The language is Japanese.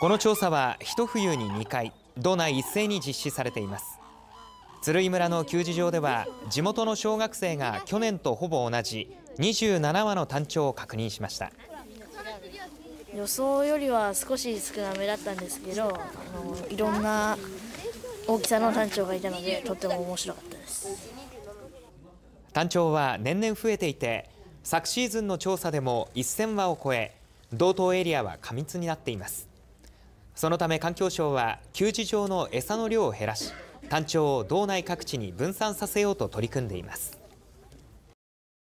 この調査は一冬に2回道内一斉に実施されています。鶴居村の給餌場では地元の小学生が去年とほぼ同じ27羽の単調を確認しました。予想よりは少し少なめだったんですけどあのいろんな大きさの単調がいたのでとっても面白かったです。単調は年々増えていて昨シーズンの調査でも1000羽を超え道東エリアは過密になっていますそのため環境省は給餌場の餌の量を減らし単調を道内各地に分散させようと取り組んでいます。